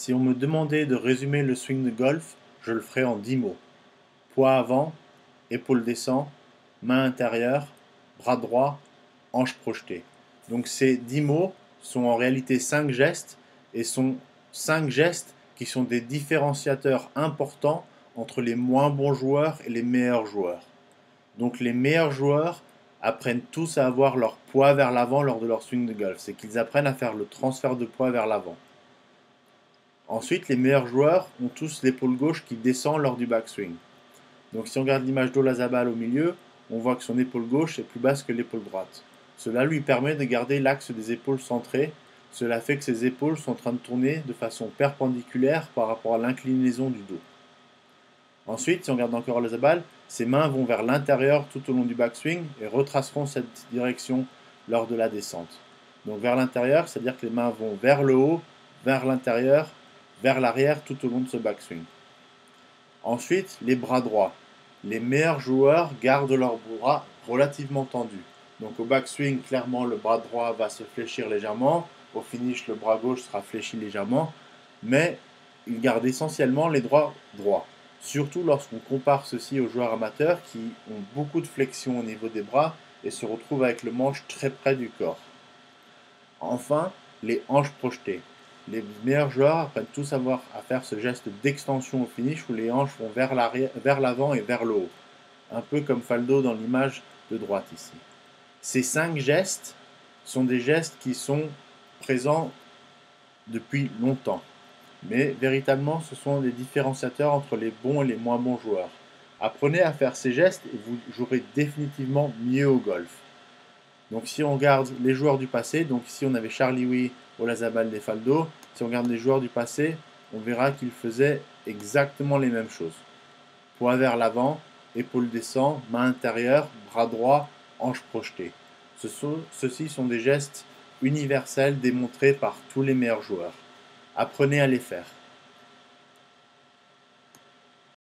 Si on me demandait de résumer le swing de golf, je le ferais en 10 mots. Poids avant, épaule descend, main intérieure, bras droit, hanche projetée. Donc ces 10 mots sont en réalité 5 gestes et sont 5 gestes qui sont des différenciateurs importants entre les moins bons joueurs et les meilleurs joueurs. Donc les meilleurs joueurs apprennent tous à avoir leur poids vers l'avant lors de leur swing de golf. C'est qu'ils apprennent à faire le transfert de poids vers l'avant. Ensuite, les meilleurs joueurs ont tous l'épaule gauche qui descend lors du backswing. Donc si on regarde l'image d'Olazabal au milieu, on voit que son épaule gauche est plus basse que l'épaule droite. Cela lui permet de garder l'axe des épaules centré. Cela fait que ses épaules sont en train de tourner de façon perpendiculaire par rapport à l'inclinaison du dos. Ensuite, si on regarde encore Olazabal, ses mains vont vers l'intérieur tout au long du backswing et retraceront cette direction lors de la descente. Donc vers l'intérieur, c'est-à-dire que les mains vont vers le haut, vers l'intérieur, vers l'arrière tout au long de ce backswing. Ensuite, les bras droits. Les meilleurs joueurs gardent leurs bras relativement tendus. Donc au backswing, clairement, le bras droit va se fléchir légèrement. Au finish, le bras gauche sera fléchi légèrement. Mais ils gardent essentiellement les droits droits. Surtout lorsqu'on compare ceci aux joueurs amateurs qui ont beaucoup de flexion au niveau des bras et se retrouvent avec le manche très près du corps. Enfin, les hanches projetées. Les meilleurs joueurs apprennent tous à, à faire ce geste d'extension au finish où les hanches vont vers l'avant et vers le haut. Un peu comme Faldo dans l'image de droite ici. Ces cinq gestes sont des gestes qui sont présents depuis longtemps. Mais véritablement, ce sont des différenciateurs entre les bons et les moins bons joueurs. Apprenez à faire ces gestes et vous jouerez définitivement mieux au golf. Donc si on regarde les joueurs du passé, donc ici on avait Charlie Olazabal Faldo, si on regarde les joueurs du passé, on verra qu'ils faisaient exactement les mêmes choses. Poids vers l'avant, épaule descend, main intérieure, bras droit, hanche projetée. Ce ceux-ci sont des gestes universels démontrés par tous les meilleurs joueurs. Apprenez à les faire.